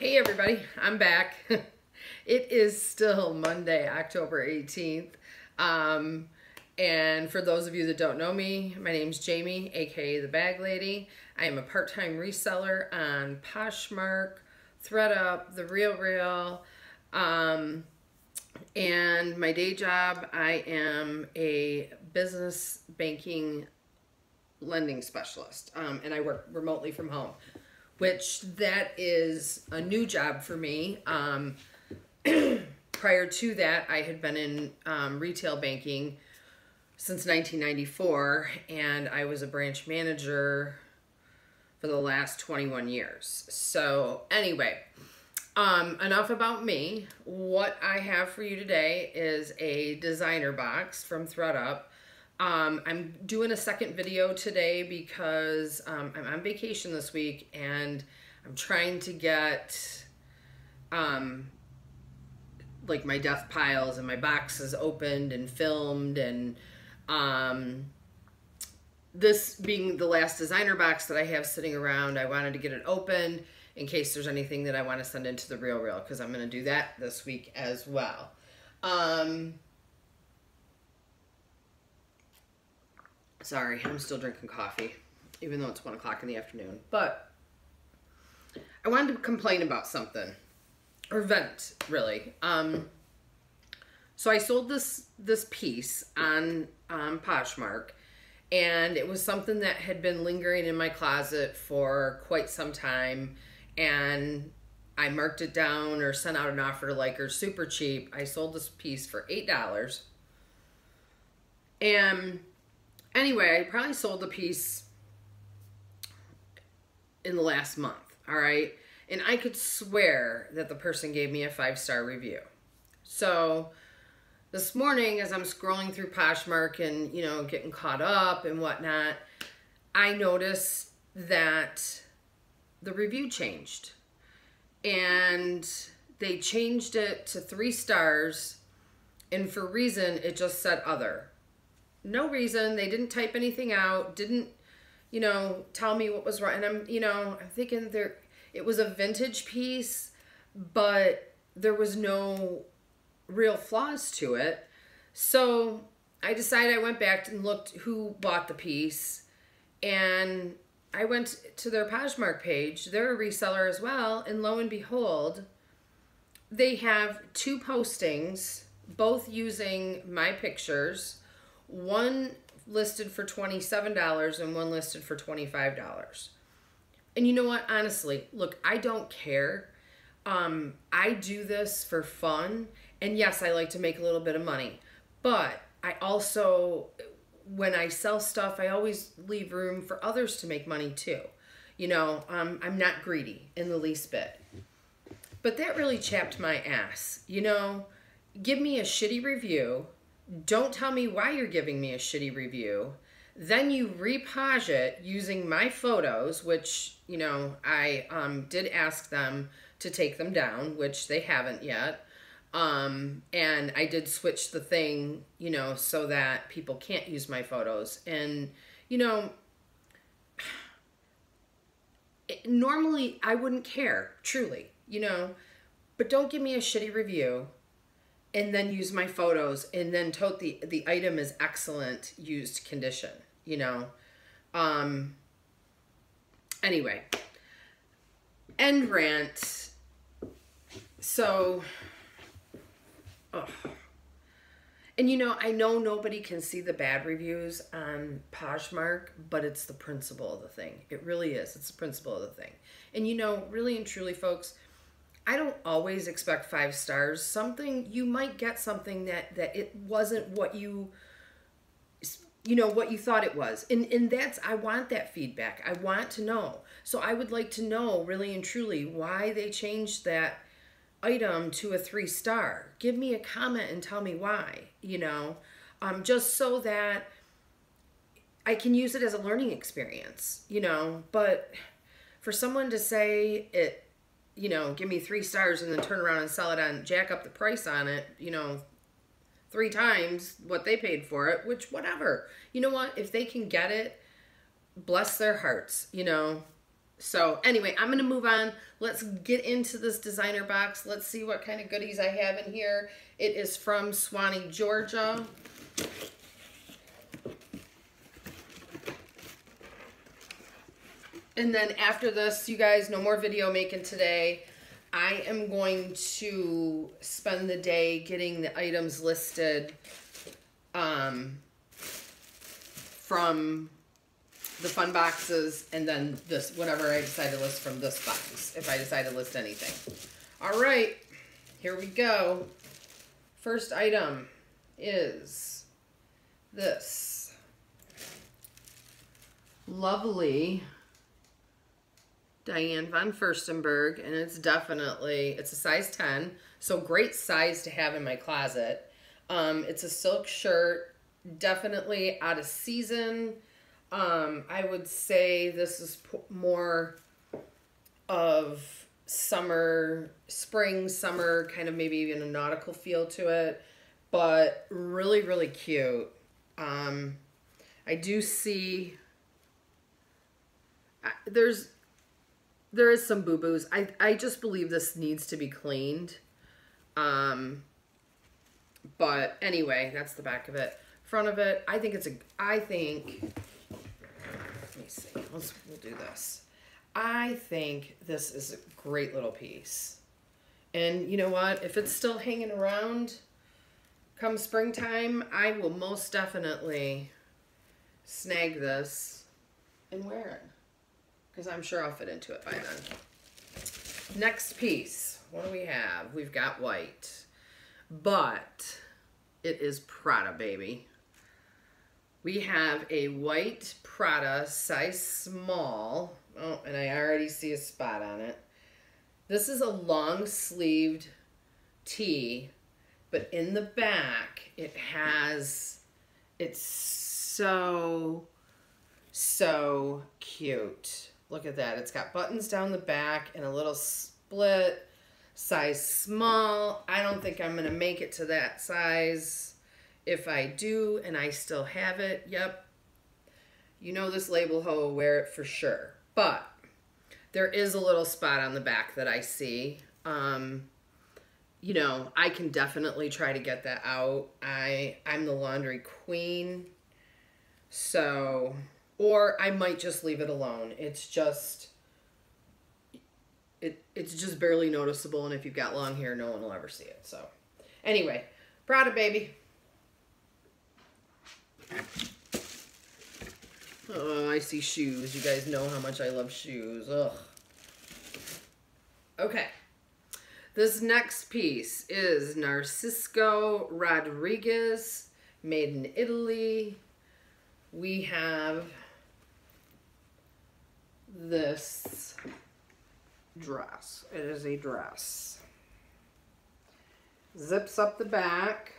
Hey everybody, I'm back. it is still Monday, October 18th. Um, and for those of you that don't know me, my name's Jamie, aka The Bag Lady. I am a part-time reseller on Poshmark, ThredUp, The Real Real. Um, and my day job, I am a business banking lending specialist. Um, and I work remotely from home which that is a new job for me. Um, prior to that, I had been in um, retail banking since 1994, and I was a branch manager for the last 21 years. So, anyway, um, enough about me. What I have for you today is a designer box from ThredUp. Um, I'm doing a second video today because um, I'm on vacation this week and I'm trying to get um, like my death piles and my boxes opened and filmed and um, this being the last designer box that I have sitting around, I wanted to get it open in case there's anything that I want to send into the Real Real because I'm going to do that this week as well. Um, Sorry, I'm still drinking coffee, even though it's 1 o'clock in the afternoon. But I wanted to complain about something, or vent, really. Um, so I sold this this piece on um, Poshmark, and it was something that had been lingering in my closet for quite some time, and I marked it down or sent out an offer to like her super cheap. I sold this piece for eight dollars, and Anyway, I probably sold the piece in the last month, all right? And I could swear that the person gave me a five-star review. So this morning, as I'm scrolling through Poshmark and, you know, getting caught up and whatnot, I noticed that the review changed. And they changed it to three stars. And for reason, it just said other no reason. They didn't type anything out, didn't, you know, tell me what was wrong. And I'm, you know, I'm thinking there, it was a vintage piece, but there was no real flaws to it. So I decided I went back and looked who bought the piece and I went to their Poshmark page. They're a reseller as well. And lo and behold, they have two postings, both using my pictures one listed for $27 and one listed for $25. And you know what? Honestly, look, I don't care. Um, I do this for fun. And yes, I like to make a little bit of money. But I also, when I sell stuff, I always leave room for others to make money too. You know, um, I'm not greedy in the least bit. But that really chapped my ass. You know, give me a shitty review don't tell me why you're giving me a shitty review. Then you repage it using my photos, which, you know, I um, did ask them to take them down, which they haven't yet. Um, and I did switch the thing, you know, so that people can't use my photos. And, you know, normally I wouldn't care, truly, you know, but don't give me a shitty review and then use my photos and then tote the the item is excellent used condition you know? Um anyway end rant. So oh. and you know i know nobody can see the bad reviews on poshmark but it's the principle of the thing. It really is. It's the principle of the thing. And you know really and truly folks I don't always expect five stars. Something you might get something that that it wasn't what you you know what you thought it was. And and that's I want that feedback. I want to know. So I would like to know really and truly why they changed that item to a 3 star. Give me a comment and tell me why, you know. Um just so that I can use it as a learning experience, you know, but for someone to say it you know, give me three stars and then turn around and sell it on, jack up the price on it, you know, three times what they paid for it, which whatever. You know what? If they can get it, bless their hearts, you know. So anyway, I'm going to move on. Let's get into this designer box. Let's see what kind of goodies I have in here. It is from Suwanee, Georgia. And then after this, you guys, no more video making today. I am going to spend the day getting the items listed um, from the fun boxes and then this, whatever I decide to list from this box, if I decide to list anything. All right, here we go. First item is this lovely Diane von Furstenberg, and it's definitely, it's a size 10, so great size to have in my closet. Um, it's a silk shirt, definitely out of season. Um, I would say this is more of summer, spring, summer, kind of maybe even a nautical feel to it, but really, really cute. Um, I do see, there's, there is some boo-boos. I, I just believe this needs to be cleaned. Um, but anyway, that's the back of it. Front of it, I think it's a, I think, let me see, let's, we'll do this. I think this is a great little piece. And you know what? If it's still hanging around come springtime, I will most definitely snag this and wear it because I'm sure I'll fit into it by then. Next piece, what do we have? We've got white, but it is Prada, baby. We have a white Prada size small. Oh, and I already see a spot on it. This is a long sleeved tee, but in the back it has, it's so, so cute. Look at that. It's got buttons down the back and a little split. Size small. I don't think I'm going to make it to that size. If I do and I still have it, yep. You know this label hoe will wear it for sure. But there is a little spot on the back that I see. Um, you know, I can definitely try to get that out. I I'm the laundry queen. So or I might just leave it alone. It's just it it's just barely noticeable and if you've got long hair no one will ever see it. So anyway, Prada baby. Oh, I see shoes. You guys know how much I love shoes. Ugh. Okay. This next piece is Narciso Rodriguez, made in Italy. We have this dress. It is a dress. Zips up the back.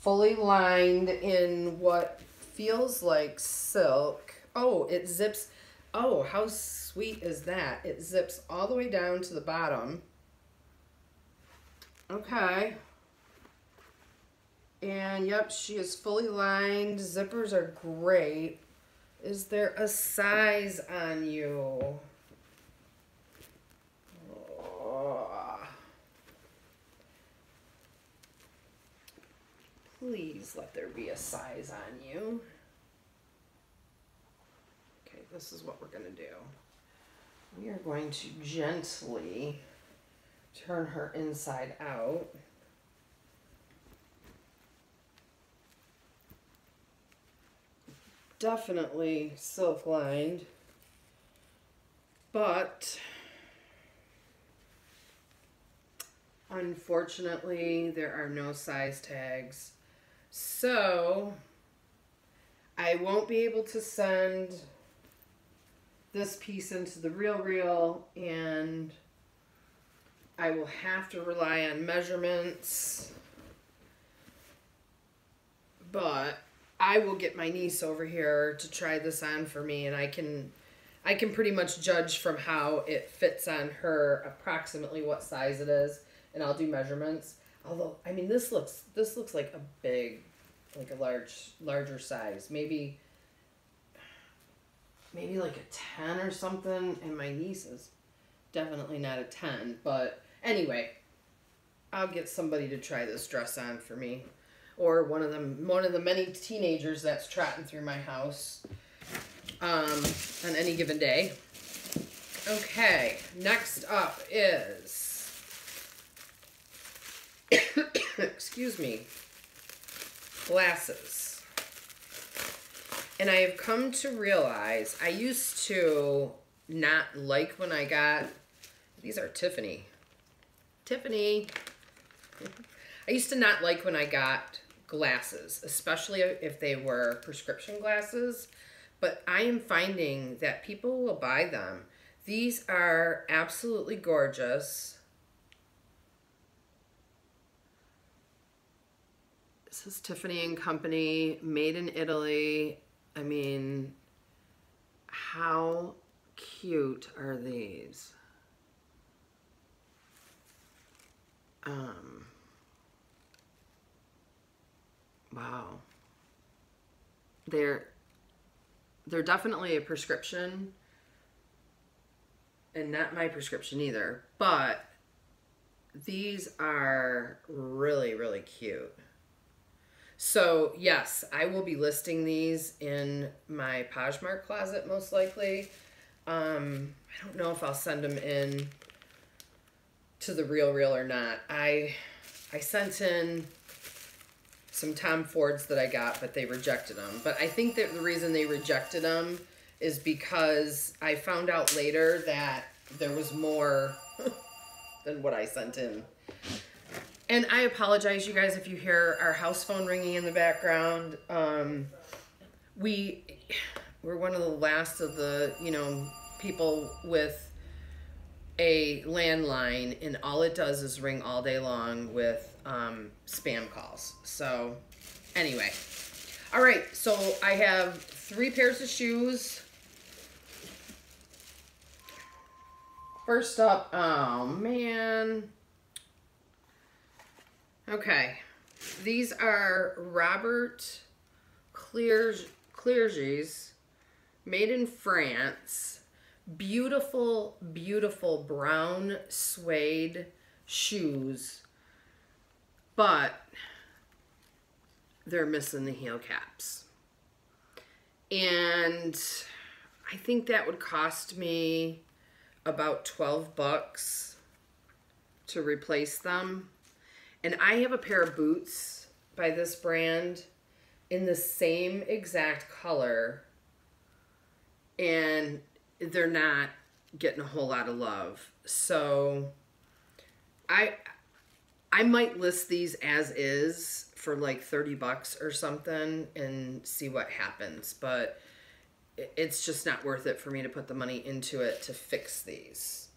Fully lined in what feels like silk. Oh, it zips. Oh, how sweet is that? It zips all the way down to the bottom. Okay. And yep, she is fully lined. Zippers are great. Is there a size on you? Please let there be a size on you. Okay, this is what we're going to do. We are going to gently turn her inside out. Definitely silk lined, but unfortunately there are no size tags. So I won't be able to send this piece into the Real Real and I will have to rely on measurements. But I will get my niece over here to try this on for me and I can I can pretty much judge from how it fits on her approximately what size it is and I'll do measurements. Although I mean this looks this looks like a big like a large larger size. Maybe maybe like a 10 or something. And my niece is definitely not a 10. But anyway, I'll get somebody to try this dress on for me. Or one of them, one of the many teenagers that's trotting through my house um, on any given day. Okay, next up is, excuse me, glasses. And I have come to realize I used to not like when I got, these are Tiffany. Tiffany. I used to not like when I got glasses, especially if they were prescription glasses. But I am finding that people will buy them. These are absolutely gorgeous. This is Tiffany and Company, made in Italy. I mean, how cute are these? Um, wow. They're they're definitely a prescription and not my prescription either, but these are really, really cute. So, yes, I will be listing these in my Poshmark closet most likely. Um, I don't know if I'll send them in to the Real Real or not. I I sent in some Tom Fords that I got, but they rejected them. But I think that the reason they rejected them is because I found out later that there was more than what I sent in. And I apologize, you guys, if you hear our house phone ringing in the background. Um, we we're one of the last of the you know people with a landline, and all it does is ring all day long with um, spam calls. So, anyway, all right. So I have three pairs of shoes. First up, oh man. Okay. These are Robert Clerge's made in France. Beautiful, beautiful brown suede shoes. But they're missing the heel caps. And I think that would cost me about 12 bucks to replace them. And I have a pair of boots by this brand in the same exact color and they're not getting a whole lot of love. So I I might list these as is for like 30 bucks or something and see what happens, but it's just not worth it for me to put the money into it to fix these.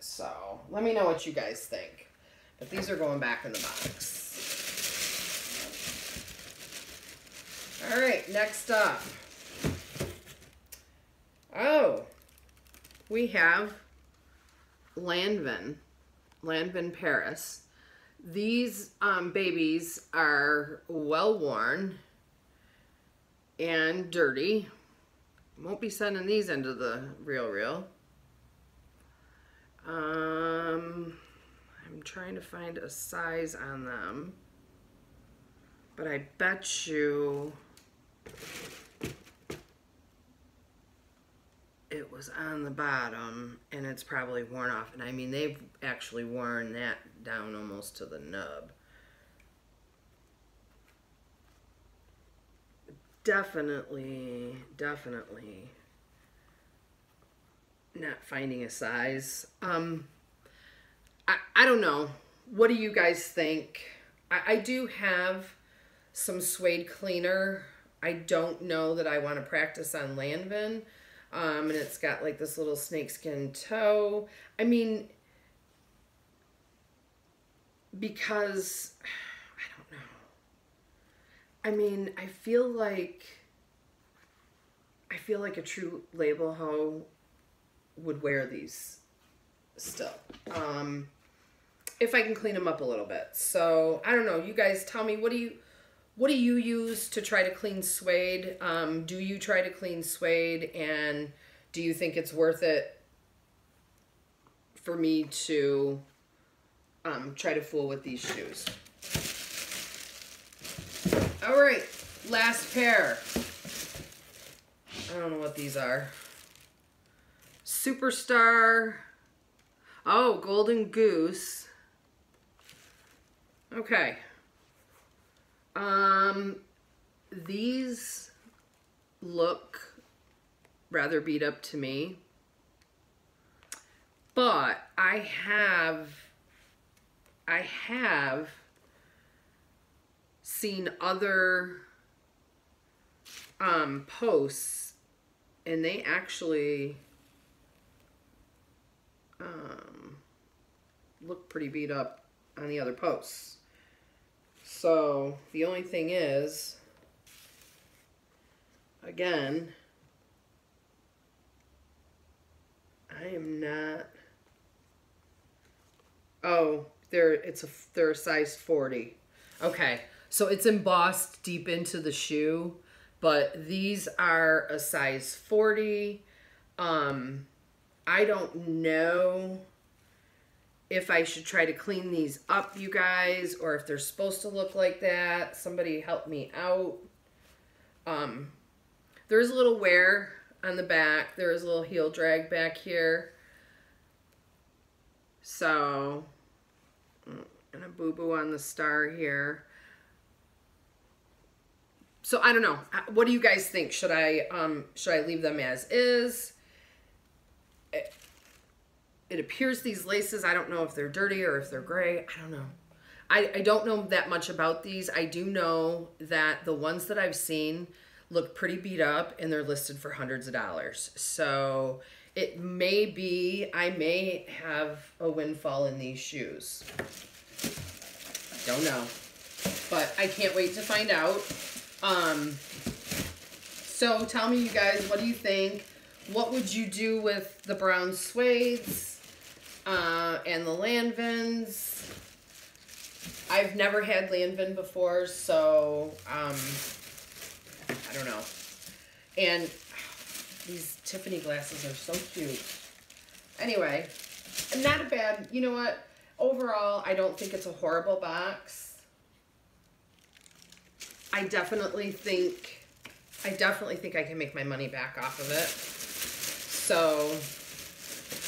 So let me know what you guys think. But these are going back in the box. All right, next up. Oh, we have Lanvin, Lanvin Paris. These um, babies are well worn and dirty. Won't be sending these into the real real. Um, I'm trying to find a size on them. But I bet you it was on the bottom and it's probably worn off. And I mean, they've actually worn that down almost to the nub. definitely, definitely not finding a size. Um, I, I don't know. What do you guys think? I, I do have some suede cleaner. I don't know that I want to practice on Lanvin. Um, and it's got like this little snakeskin toe. I mean, because I don't know. I mean, I feel like I feel like a true label hoe would wear these still. Um, if I can clean them up a little bit. So I don't know. You guys tell me what do you what do you use to try to clean suede? Um, do you try to clean suede and do you think it's worth it for me to um, try to fool with these shoes? All right, last pair. I don't know what these are. Superstar. Oh, Golden Goose. Okay. Um, these look rather beat up to me. But I have, I have seen other um, posts and they actually um, look pretty beat up on the other posts. So the only thing is, again, I am not. Oh, they're it's a they're a size forty. Okay, so it's embossed deep into the shoe, but these are a size forty. Um, I don't know if I should try to clean these up, you guys, or if they're supposed to look like that. Somebody help me out. Um, there's a little wear on the back. There is a little heel drag back here. So, and a boo-boo on the star here. So I don't know. What do you guys think? Should I um should I leave them as is? It, it appears these laces, I don't know if they're dirty or if they're gray. I don't know. I, I don't know that much about these. I do know that the ones that I've seen look pretty beat up and they're listed for hundreds of dollars. So it may be, I may have a windfall in these shoes. Don't know. But I can't wait to find out. Um, so tell me, you guys, what do you think? What would you do with the brown suedes uh, and the Lanvins? I've never had Lanvin before, so um, I don't know. And these Tiffany glasses are so cute. Anyway, not a bad, you know what? Overall, I don't think it's a horrible box. I definitely think, I definitely think I can make my money back off of it. So,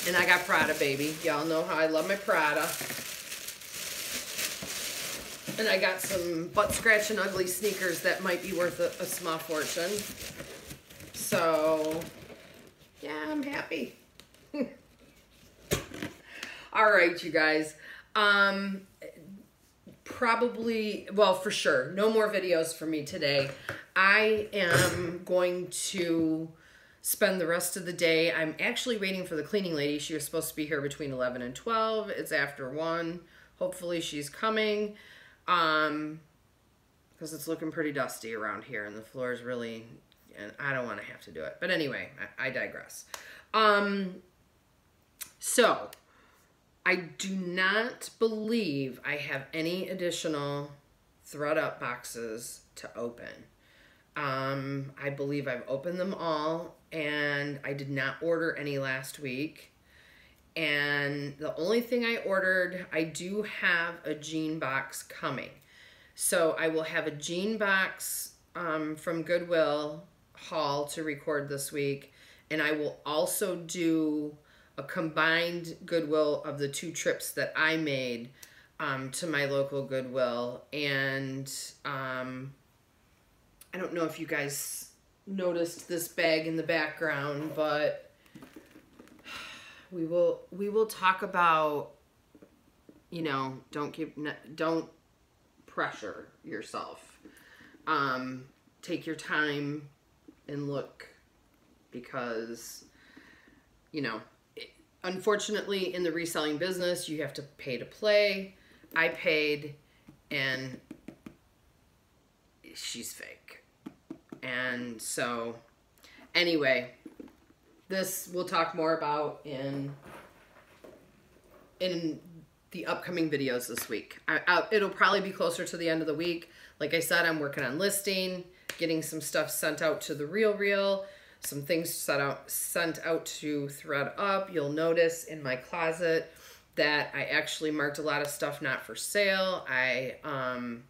and I got Prada, baby. Y'all know how I love my Prada. And I got some butt scratching ugly sneakers that might be worth a, a small fortune. So, yeah, I'm happy. All right, you guys. Um, probably, well, for sure, no more videos for me today. I am going to spend the rest of the day. I'm actually waiting for the cleaning lady. She was supposed to be here between 11 and 12. It's after 1. Hopefully she's coming. Um, because it's looking pretty dusty around here and the floor is really, and I don't want to have to do it. But anyway, I, I digress. Um, so, I do not believe I have any additional ThredUp boxes to open. Um, I believe I've opened them all and I did not order any last week. And the only thing I ordered, I do have a jean box coming. So I will have a jean box um, from Goodwill haul to record this week. And I will also do a combined Goodwill of the two trips that I made um, to my local Goodwill. And um, I don't know if you guys noticed this bag in the background, but we will we will talk about you know don't keep don't pressure yourself um take your time and look because you know unfortunately in the reselling business you have to pay to play i paid and she's fake and so anyway this we'll talk more about in in the upcoming videos this week. I, I, it'll probably be closer to the end of the week. Like I said, I'm working on listing, getting some stuff sent out to the Real Real, some things sent out sent out to ThredUp. You'll notice in my closet that I actually marked a lot of stuff not for sale. I um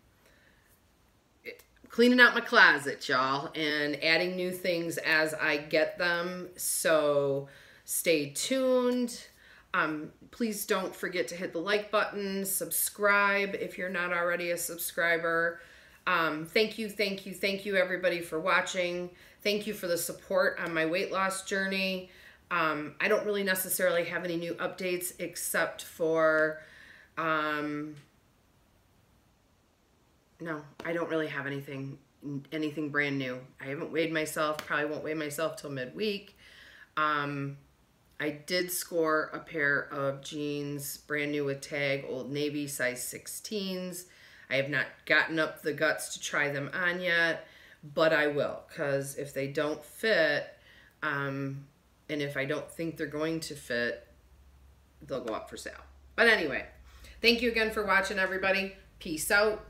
cleaning out my closet, y'all, and adding new things as I get them. So stay tuned. Um, please don't forget to hit the like button, subscribe if you're not already a subscriber. Um, thank you, thank you, thank you, everybody, for watching. Thank you for the support on my weight loss journey. Um, I don't really necessarily have any new updates except for, um, no, I don't really have anything anything brand new. I haven't weighed myself, probably won't weigh myself till midweek. Um, I did score a pair of jeans, brand new with tag, Old Navy, size 16s. I have not gotten up the guts to try them on yet, but I will, because if they don't fit, um, and if I don't think they're going to fit, they'll go up for sale. But anyway, thank you again for watching, everybody. Peace out.